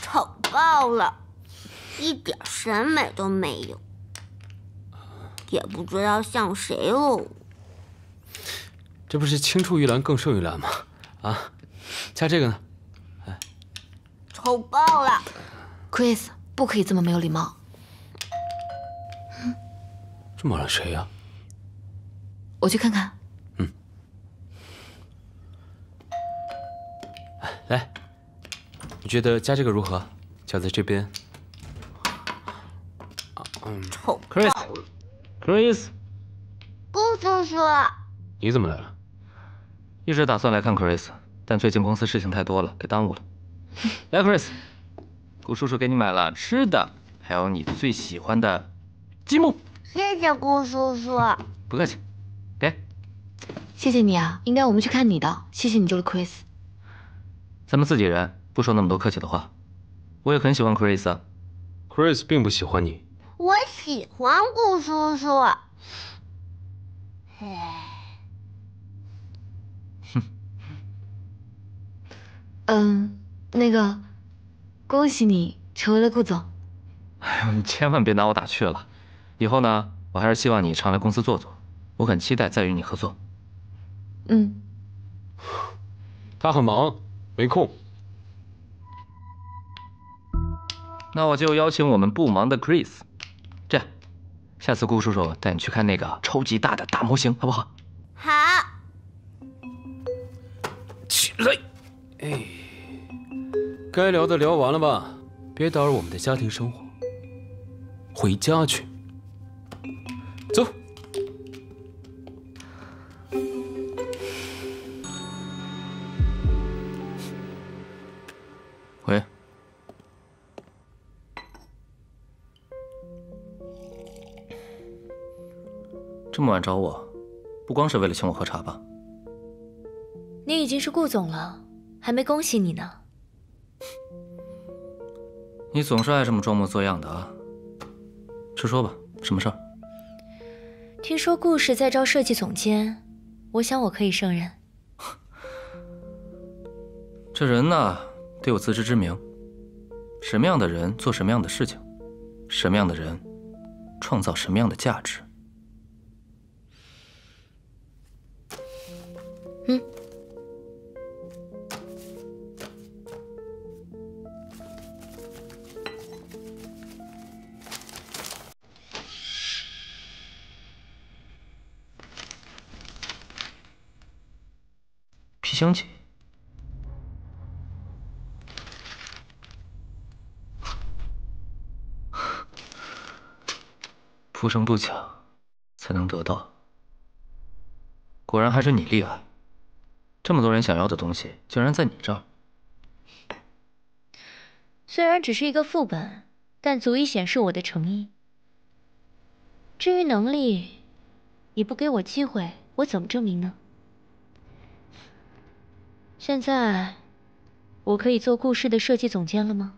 丑爆了，一点审美都没有，也不知道像谁喽。这不是青出于蓝更胜于蓝吗？啊，加这个呢？哎丑爆了，Chris，不可以这么没有礼貌。这么晚了，谁呀？我去看看。嗯。来，你觉得加这个如何？夹在这边。嗯。丑爆了，Chris。顾叔叔。你怎么来了？一直打算来看 Chris，但最近公司事情太多了，给耽误了。来，Chris，顾叔叔给你买了吃的，还有你最喜欢的积木。谢谢顾叔叔。不客气，给。谢谢你啊，应该我们去看你的。谢谢你救了 Chris。咱们自己人，不说那么多客气的话。我也很喜欢 Chris 啊。Chris 并不喜欢你。我喜欢顾叔叔。唉。嗯。那个，恭喜你成为了顾总。哎呦，你千万别拿我打趣了。以后呢，我还是希望你常来公司坐坐，我很期待再与你合作。嗯。他很忙，没空。那我就邀请我们不忙的 Chris。这样，下次顾叔叔带你去看那个超级大的大模型，好不好？好。起来。哎。该聊的聊完了吧，别打扰我们的家庭生活。回家去，走。喂，这么晚找我，不光是为了请我喝茶吧？你已经是顾总了，还没恭喜你呢。你总是爱这么装模作样的啊！直说吧，什么事儿？听说顾氏在招设计总监，我想我可以胜任。这人呢，得有自知之明。什么样的人做什么样的事情，什么样的人创造什么样的价值。嗯。香气，不争不抢才能得到。果然还是你厉害，这么多人想要的东西，竟然在你这儿。虽然只是一个副本，但足以显示我的诚意。至于能力，你不给我机会，我怎么证明呢？现在，我可以做故事的设计总监了吗？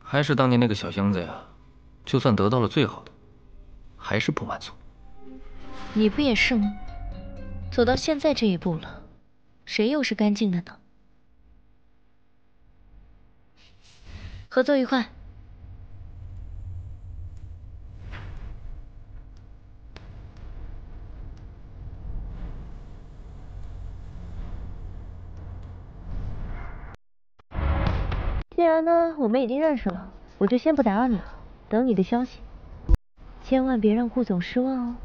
还是当年那个小箱子呀，就算得到了最好的，还是不满足。你不也是吗？走到现在这一步了，谁又是干净的呢？合作愉快。既然呢，我们已经认识了，我就先不打扰你了，等你的消息。千万别让顾总失望哦。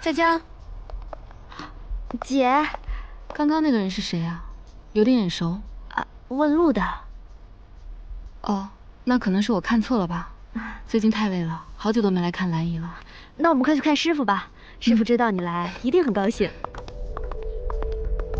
在家。姐，刚刚那个人是谁啊？有点眼熟。啊，问路的。哦，那可能是我看错了吧。最近太累了，好久都没来看兰姨了。那我们快去看师傅吧。师傅知道你来，一定很高兴。